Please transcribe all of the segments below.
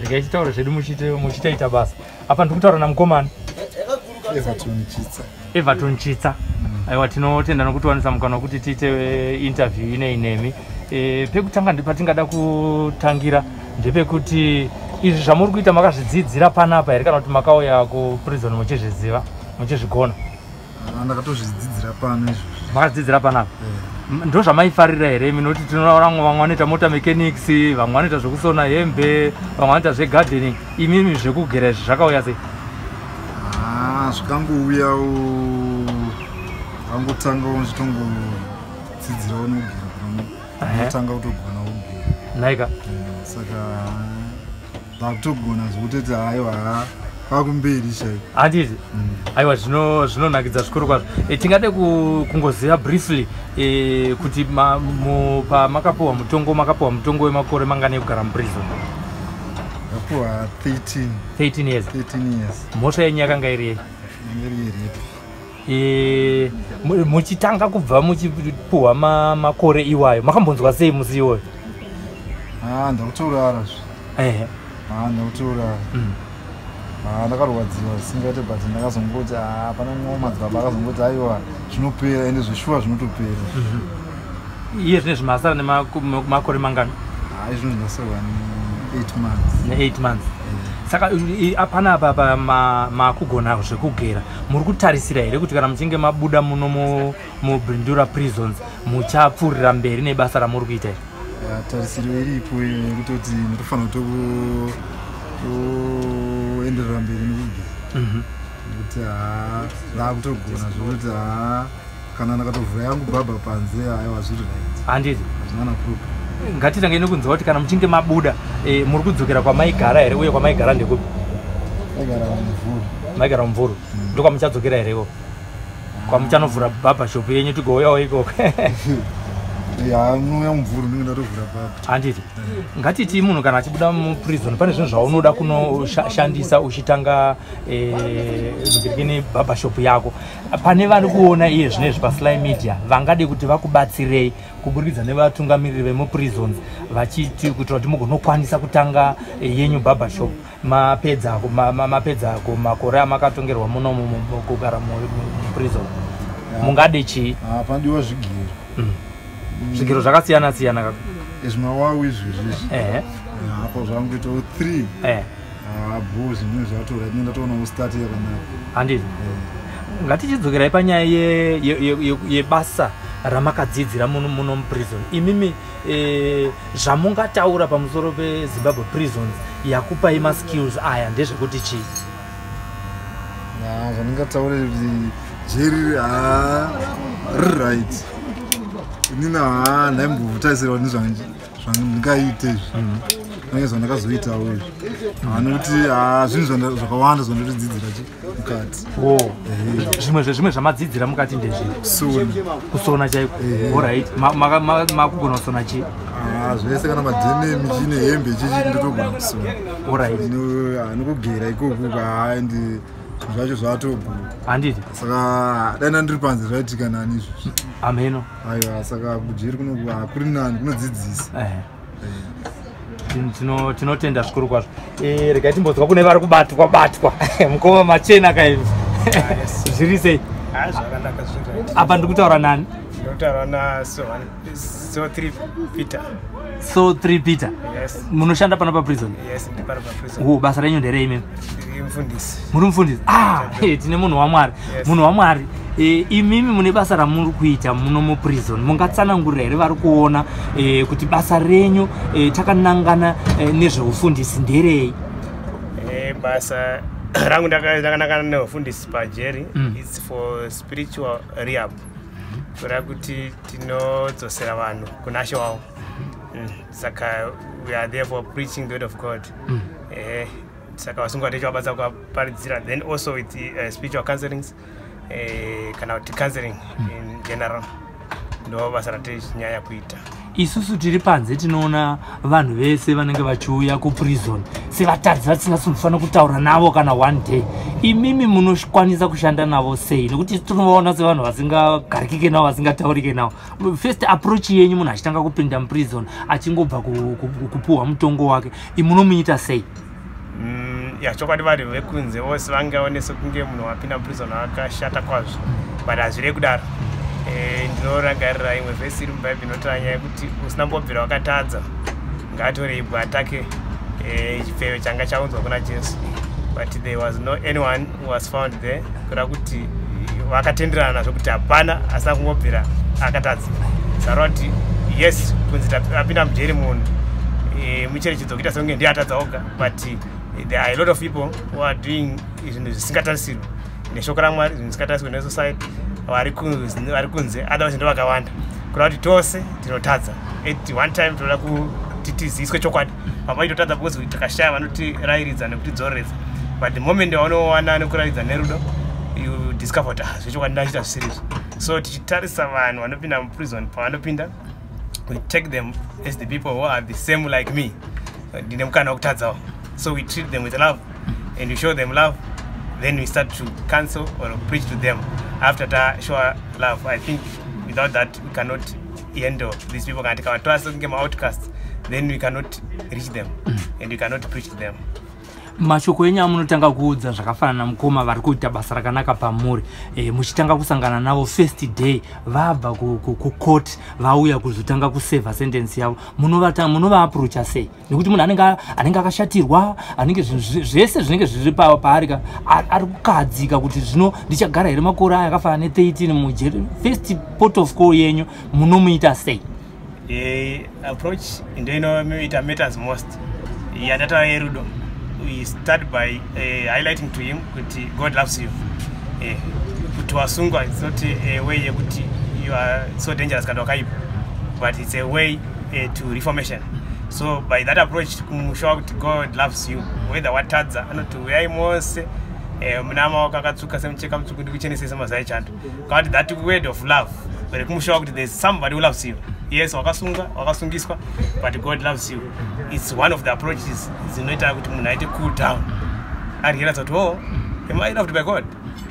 regai titaura zvedu muchitaita basa. Apa ndiri kutaura namukomana? Everton chitsa. Aiwa tinotenda nokutiwanisa mukana wekuti tiite eh, interview inei nemi e, pekutanga patingada kutangira ndepekuti izvi zvamuri kuita makazvidzidzira panapa here kana kuti makauya kuprison muchizviziva muchizvigona Ah, ndakatozvidzidzira pano izvozvi makadzidzira panapa M- ndo zvamaifarira here? Imi nokuti tinoona vamwe vamwe vanoita mota mechanics vamwe vanoita zvekusona hembe vamwe vanoita zvegardening. Imimi zvekugera izvi zvakauya sei? Ah, zvikangouyawo vangotangawo zvitongodzidzirawo nogera pano Ehe. otanga kutogona kugera. Naika. Eh, saka vakutogona zvokutoti aiwa kwakumberi chaiko handiti aiwa zvino- zvinonakidza zvikuru kwazvo. E, tingade ku- kungoziva briefly e, kuti pamakapiwa mutongo makapiwa mutongo wemakore mangana ekugara muprison ndapuwa 13 13 years. 13 years. Mhosva yenyu yakanga iri yei yange riye repi E, mu- muchitanga kubva muchipuhwa ma- makore iwayo. Makambonzwa sei musi iwoyo? Ah, ndakutourara zve Ah, ndakutourara Mm. Ndakarwadziwa zvisingaite but ndakazongoti ah, pana mumwe madzibaba akazongoti aiwa zvinopera ende zveshuwa zvinotopera. Iye zvine zvimasara nemakore mangana hai zvinhu zvindasarwa ne8 months. Ne8 months. Saka i- i- panapa pa ma- makugona zvekugera. Muri kutarisira here kuti kana muchinge mabuda muno mu- mubrindura prisons muchapfuurira mberi nebasa ramuri kuita Ya, tarisiro iripo yekutoti ndinofanira kuto kuenderera mberi nekugera Mhm. nekuti ha ndakutogona zvokuti ha kana ndakatovhura yangu bhabha panze aiwa zviri right. Handiti hazvina naproblem ngatitange nekunzwa kuti kana muchinge mabuda eh, muri kudzokera kwamaigara here uye kwamaigara ndekupi? Aigara mumvuri. Maigara mumvuru ndokwamuchadzokera hereko kwamuchanovhura bhabha shop yenyu tigouyawo ikoko ya munouya mumvuri ndinge ndatovhura bhabha handiti ngatiti munhu kana achibuda muprison pane zvinhu zvaunoda kunoshandisa uchitanga mugirikini bhabhashop yako. Pane vari kuona iye zvinezvi pasly media vangade kuti vakubatsirei kuburikidza nevatungamiriri vemuprisons vachiti kuitira kuti mugonokwanisa kutanga eh, yenyu bhabhashop mapedzako ma- ma- mapedzako makore amakatongerwa muno mu- mu- mu- kugara mu- mu- muprison mungade chii panodiwa zvigero zvigero zvakasiyana siyana kaka ezvimawawi izvozvi izvi ehe apo zvangoitawo 3 ehe bo zvinenge zvatora tinenge ndatoona start yakanaka. Handiti ngatichidzokerai panyaya ye- ye- ye- ye- yebasa ramakadzidzira muno muprison imimi eh, zvamungataura pamusoro pezimbabwe prisons yakupai maskills aya ndezvekuti chii? Ya, zvandingataure kuti jeri ha riri right inini ha ndaimbotarisirwa nezvandingaite izvi. Nange zvandakazoitawo izvi. Ha, nekuti ha zvinhu zvakawanda zvandotidzidzira chi mukati. Zvimwe zvezvimwe zvamadzidzira mukati ndezvii kusona. Kusona chaiko orit makugona kusona chii zvese kana madhenemi chine hembe chichi ndotogona kusona. Orit nokugera ikoko ende zvinhu zvacho zvatobhu handiti saka dai ndiri panze zvaitika nani izvozvi ameno. Aiwa saka kujeri kuno hakuri nani kunodzidzisa. Tinotenda zvikuru kwazvo. Eh, regai timbonzwa kune vari kubatwa batwa. Mukoma machena kaizvi zviri sei? Zviri apa ndiri kutaura nani ndinotaura na so 3 peter. So 3 peter. Yes. Munoshanda pano paprison yes o basa renyu nderei mufundisi muri mufundisi ah tine munhu wamwari Yes. munhu wamwari Eh, imimi mune basa ramuri kuita muno muprison mungatsanangurira here vari kuona eh, kuti basa renyu eh, takanangana eh, nezveufundisi nderei Eh, basa rangu ndaka- ndakanangana neufundisi pajeri Mm. its for spiritual rehab kureva kuti tinodzosera vanhu kuna she wavo Mm, saka we are there for preaching the word of god. Mm. Eh, saka vasungwa techo vabasa kuparidzira then also with uh, spiritual counselings eh, kana kuti counseling in general. Ndo basa ratichinyanya kuita. Isusu tiri panze tinoona vanhu vese vanenge vachiuya kuprison sevatadzi vatisingasifanira kutaura navo kana one day imimi munokwanisa kushanda navo sei? Nekuti tinovaona sevanhu vasingagarikike navo vasingataurike navo. First approach yenyu munhu achitanga kupinda muprison achingobva ku- ku- kupuhwa mutongo wake imunomuita sei? Mm, ya chokwadi vanhu vekunze vose vangaone sekunge munhu wapinda muprison akashata kwazvo but hazvirei kudaro. Eh, ndinorangarira imwe vhesi iri mubhaibheri inotaura nyaya yekuti usina mbobvira wakatadza ngaatore ibwe atake eh, chifeve changa chaunzwa kuna jesu but there was no anyone who was found there. Kuda kuti vakatenderana nazvo kuti hapana asina kungobvira akatadza sarova kuti yes kunzi tapinda mujeri munhu. Eh, mucherechedzo kuita sekunge ndiye atadza oga but there are a lot of people who are doing zvinhu zvisingatarisirwi neshoko ramwari zvinhu zvisingatarisirwi nesociety vari kunze- otherwise ndo vakawanda kuda kuti tose tinotadza. At one time tinoda kuti tiziviswe chokwadi. Pamwe totadza because takashaya vanotirayiridza nekutidzoreredza but the moment vanowana nekurayiridza nerudo you discover kuti ah zvechokwadi ndachita zvisirizvo so tichitarisa vanhu vanopinda muprison pavanopinda we take them as the people who are the same like me. Ndine mukana wekutadzawo so we treat them with love and we show them love then we start to cancel or preach to them. After tashowa love i think without that we cannot handle these people. Kana tikavatora sekunge maoutcasts then we cannot reach them and we cannot preach to them mashoko enyu amunotanga kuudza zvakafanana mukoma vari kuita basa rakanaka pamuri e, muchitanga kusangana navo first day vabva kukoti vauya kuzotanga kusevha sentensi yavo. Munovata- munovaaprocha sei? Nekuti munhu anenge akashatirwa anenge zvese zvinenge zviri pa- paari ka a- ari kukahadzika kuti zvino ndichagara here makore aya akafanana ne13 mujeri first port of call yenyu munomuita sei? Eh, approach ndoinoita matters most yatataura yerudo we start by uh, highlighting to him kuti god loves you. Eh, kuti wasungwa its not a way yekuti you are so dangerous kana wakaipa but it's a way uh, to reformation. So by that approach kumushowa kuti god loves you whether watadza anoti uyai mose eh, muna maoko akatsuka semucheka mutsvuku ndikuchenesesa mazai chando kakati that word of love rekumushowa kuti there's somebody who loves you yes wakasunga wakasungiswa but god loves you. Its one of the approaches dzinoita kuti munhu aite cool down. Ariyeradza kuti oh am i loved by god?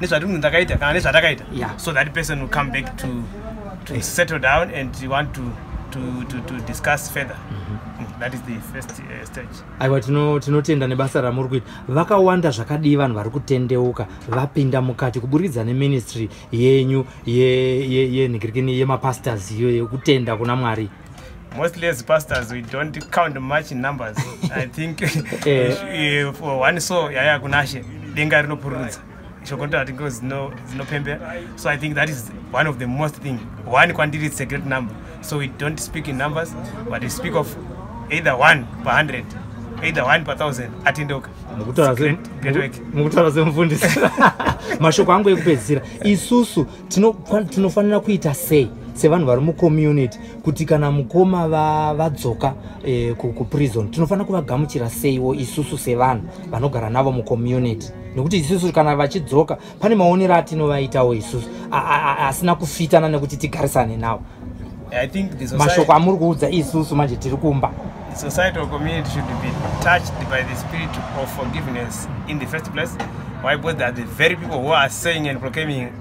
Nezvatiri munhu ndakaita kana nezvatakaita. So that person will come back to, to settle down and want to, to, to, to discuss further. Mm, that is the first uh, stage. Aiwa tino- tinotenda nebasa ramuri kuita vakawanda zvakadii vanhu vari kutendeuka vapinda mukati kuburidza neministry yenyu yenhikirikini yemapastors iyo yekutenda kuna mwari. Mostly as pastors we don't count much in numbers. I think Eh. eh, for one so yaya kunashe denga rinopururudza shoko ndoti ngo zino- zinopembera so i think that is one of the most thing. One kwandiri it's a great number. So we don't speak in numbers but we speak of either one per hundred either one per thousand atendeuka Mukutaura semufundisi. Mashoko angu ekupedzisira. Isusu tino- tinofanira kuita sei sevanhu vari mucommunity kuti kana mukoma va- vadzoka eh, ku- kuprison tinofanira kuvagamuchira seiwo isusu sevanhu vanogara navo mucommunity. Nekuti isusu kana vachidzoka pane maonero atinovaitawo isusu. Asina kufitana nekuti tigarisane navo. Mashoko amuri kuudza isusu manje tiri kumba the societal community should be touched by the spirit of forgiveness in the first place. Why because they are the very people who are saying and proclaiming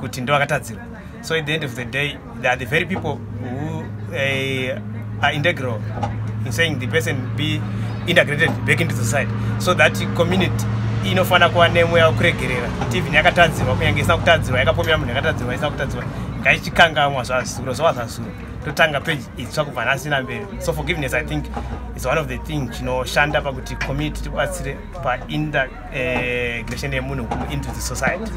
kuti ndovakatadzirwa so at the end of the day they are the very people who uh, are integral in saying the person be integrated back into society. So that community inofanira kuva nemweya wekuregerera kuti even yakatadzirwa kunyange isina kutadzirwa yakapomera munhu yakatadzirwa isina kutadzirwa. Ngaichikangamwa zvazuro zvova zvazuro totanga peji itsva kubva nhasi namberi so forgiveness i think is one of the thing chinoshanda pakuti community tibatsire paintegration yemunhu into the society.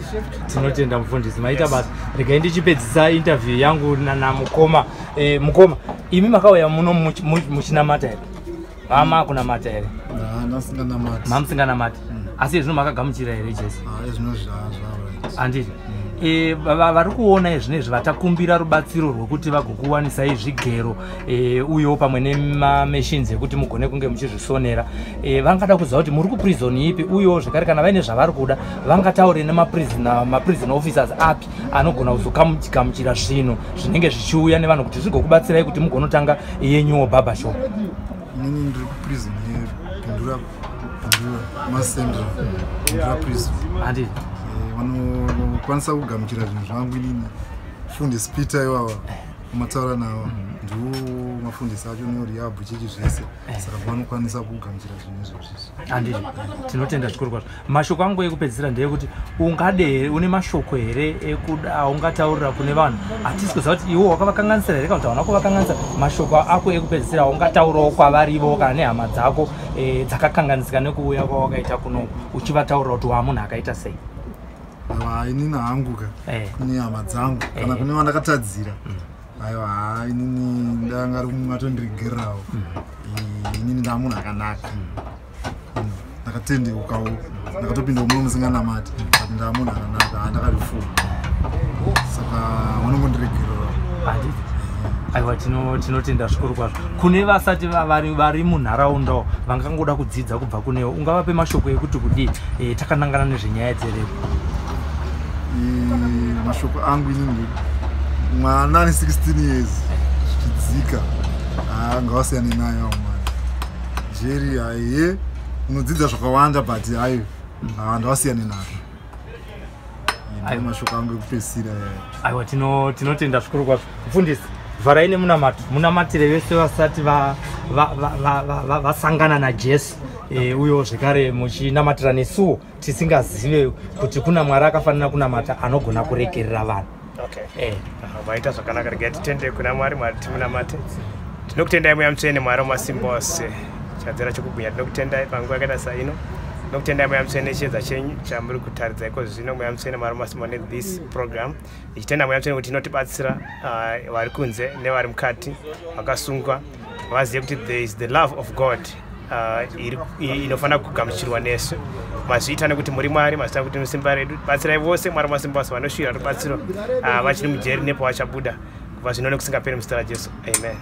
Tinotenda mufundisi maita basa regai ndichipedzisa interview yangu na- namukoma Eh, mukoma imi makauya muno muchi- mu- muchinamata here? Mama kunamata here? Mamusinganamati asi zvino makagamuchira here jesu zvazvarit handiti e, va- vari kuona izvinezvi vatakumbira rubatsiro rwekuti vagokuwanisai zvigero e, uyewo pamwe nemamashins ekuti mugone kunge muchizvisonera. E, vangada kuziva kuti muri kuprison ipi uyewo zvekare kana vaine zvavari kuda vangataure nemaprison officers api anogona kuzokamuchira zvinhu zvinenge zvichiuya nevanhu kuti zvigokubatsirai kuti mugonotanga yenyuwo barbashop inini ndiri kuprison yepindura pindura masendra pindura prison. Handi Eh, vanokwanisa kugamuchira zvinhu zvangu inini. Fundisi peter ivava umataura navo ndiwo mafundisi acho neoriabhu chechi zvese. Saka vanokwanisa kugamuchira zvinhu izvozvizvi handiti tinotenda zvikuru kwazvo. Mashoko angu ekupedzisira ndeyekuti ungade here une mashoko here ekuda aungataurira kune vanhu? Hatisi kuziva kuti iwo wakavakanganisira here kana kuti hauna kuvakanganisa mashoko ako ekupedzisira aungataurawo kwavarivo kana nehama dzako eh, dzakakanganisika nekuuya kwawakaita kuno uchivataurira kuti wamunhu akaita sei aiwa inini hangu ka Eh. kune hama dzangu. Kana Eh. kune vandakatadzira. Aiwa ha inini ndanga ri matondiregererawo inini ndaa munhu akanaka Mm. ndakatendeukawo ndakatopinda muno musinganamati. But ndaa munhu akanaka handakarifuga saka vanongondiregererawo handiti aiwa tino- tinotenda zvikuru kwazvo. Kune vasati va- vari munharaundawo vangangoda kudzidza kubva kunewo ungavape mashoko ekuti kudii? Eh, takanangana nezvenyaya dzereko Eh, mashoko angu inini mwana ane 16 years zvichidzika ngawasiyane naye amwari jeri haiye unodzidza zvakawanda but hayo handawasiyane nazvo Aiwa. ndo mashoko angu ekupedzisira aiwa tino- tinotenda zvikuru kwazvo. Mufundisi vharai nemunamato munamatire vese vasati va- va- va- va- va- va- vasangana najesu Eh, uyewo zvekare muchinamatira nesuwo tisingazive kuti kuna mwari akafanira kunamata anogona kuregerera vanhu. Okay. Ah, vaita zvakanaka regai titende kuna mwari mwari timunamate. Tinokutendai mweya mutsvene mwari wamasimba ose chadzira chokubwinya tinokutendai panguva yakaita saino. Tinokutendai mweya mutsvene chiedza chenyu chamuri kutaridza iko zvino mweya mutsvene mwari wamasimba nethis program. Ichitenda mweya mutsvene kuti inotibatsira vari kunze nevari mukati vakasungwa vazive kuti there is the love of god i- inofanira kugamuchirwa nesu. Mazviita nekuti muri mwari mazviita kuti musimba redu. Batsirai vose mwari wamasimba ose vanosvira rubatsiro ah, vachiri mujeri nepo vachabuda kubva zvino nekusingaperi muzita rajesu. Amen